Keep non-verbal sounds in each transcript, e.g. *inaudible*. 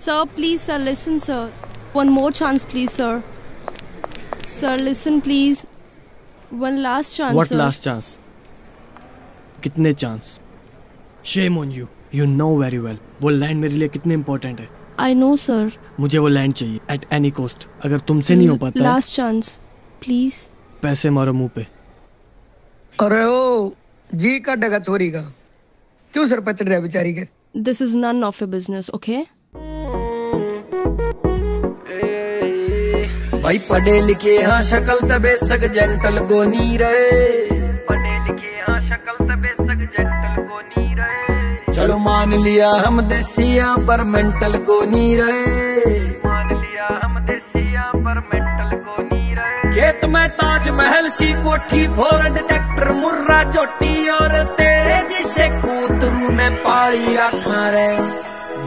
Sir, please, sir, listen, sir. One more chance, please, sir. Sir, listen, please. One last chance. What sir. last कितने chance shame on you you know very well वो land मेरे लिए कितने important है I know sir मुझे वो land चाहिए at any cost अगर तुमसे नहीं हो पाता लास्ट चांस प्लीज़ पैसे मारो मुँह पे अरे ओ जी का डगा चोरी का क्यों सर पचड़ रहा बेचारी के this is none of your business okay? भाई पढ़े लिखे हाँ शक्ल तबे सक जेंटल को नी रहे। पढ़े लिखे हाँ शक्ल तबे सक जेंटल को नी रहे। चलो मान लिया हम देसिया पर मेंटल को नी रहे। मान लिया हम देसिया पर मेंटल को नी रहे। खेत में ताजमहल सी कोठी फोर्ड ट्रैक्टर मुर्रा चोटी और तेरे जिसे कूतरू ने पाली रखा रे।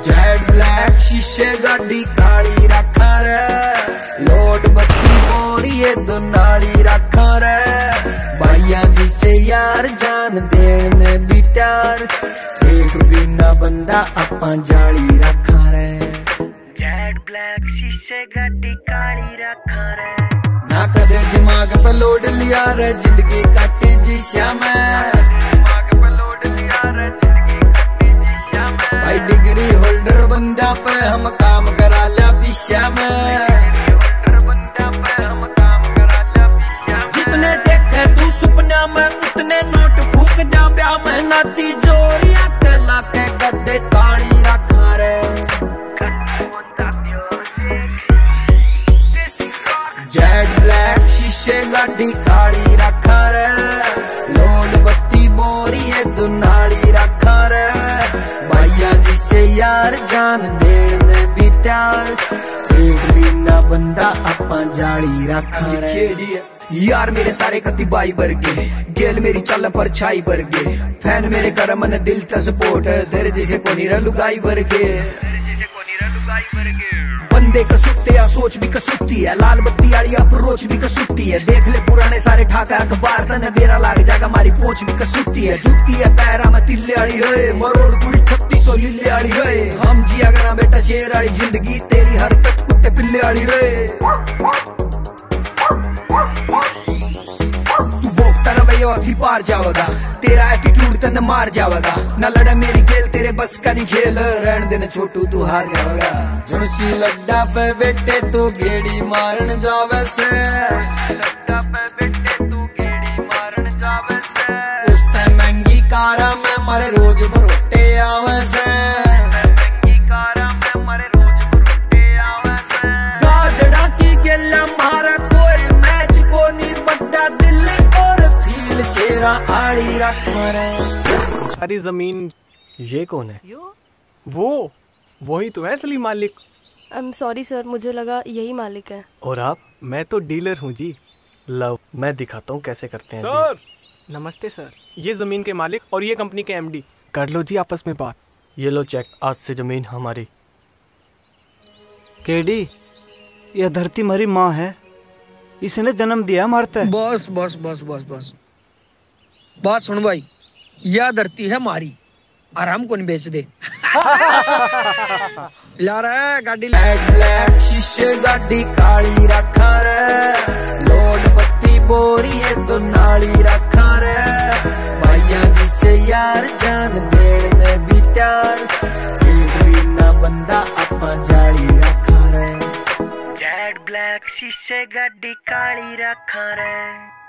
जेड ब्लैक शीशे गाड़ी काली रखा रे। लोड बत्ती बोरिए दो नाली रखा रे भाइया जिसे यार जान देने भी त्यार एक बिना बंदा अपा जाली रखा रे जेड ब्लैक शीशे गाड़ी काली रखा रे ना कदे दिमाग पे लोड लिया रे ज़िंदगी काटी जी श्याम दिमाग पे लोड लिया रे ज़िंदगी काटी भाई डिग्री होल्डर बंदा पे हम काम करा लिया में उतने नोट फूक जा ब्याह में नाती जोरिया के लाके गद्दे ताड़ी रखा रे। जेड ब्लैक शीशे गाड़ी काली रखा रे। लोड बत्ती बोरी है दुनाली रखा रे। भैया जिसे यार जान देने भी त्यार बंदा अपा जाली रखा। यार मेरे सारे कति बाई वर्गे गेल मेरी चल पर छाई वर्गे फ़ैन मेरे कर मन दिल का वर्गे तेरे जैसे कोनी लुगाई वर्गे बंदे कसुत्ते या सोच भी कसुत्ती है। लाल बत्ती वाली अप्रोच भी कसुत्ती है। देख ले पुराने सारे ठाका अखबार तने बेरा लाग जागा मारी पोच भी कसुत्ती है। जुत्ती है पैरा में तिल्ले वाली रहे मरोड़ पूरी छत्तीस सौ लिल्ले वाली रहे हम जिया करा बेटा, शेर वाली, ज़िंदगी तेरी हर तक कुत्ते पिल्ले वाली रहे तू पार जावेगा तेरा एटीट्यूड तने मार जावेगा न लड़े मेरी खेल तेरे बस का नहीं खेल। रहन देने छोटू, तू हार जावेगा जुड़सी लड्डा पे बेटे तू गेड़ी मारन जावे से। लड्डा पे बेटे तू गेड़ी मारन जावे से उस टाइम महँगी कारा में मारे रोज भरोटे आवे से। महँगी कारा में मारे रोज भरोटे आवे से गादड़ा की गेला मारा कोई मैच को नहीं बड्डा दिल और फील शेरा आड़ी रख रे। सारी ज़मीन ये कौन है? वो। वही तो है असली मालिक। I'm sorry, sir. मुझे लगा यही मालिक है. और आप मैं तो डीलर हूँ जी। लव मैं दिखाता हूँ कैसे करते हैं सर नमस्ते सर ये ज़मीन के मालिक और ये कंपनी के एमडी कर लो जी आपस में बात। ये लो चेक आज से ज़मीन हमारी। केडी यह धरती हमारी माँ है। इसने जन्म दिया मारता है बस बस बस बस बस। बात सुन भाई यह धरती है मारी। आराम को नहीं बेच दे। *laughs* गाड़ी। ब्लैक ब्लैक शीशे गाड़ी काली रखा रे। लोड बत्ती बोरी है तो नाली रखा रे। जिसे यार जान देने भी त्यार एक बिना बंदा अपा जाली रखा रे। जेड ब्लैक शीशे गाड़ी काली रखा रे।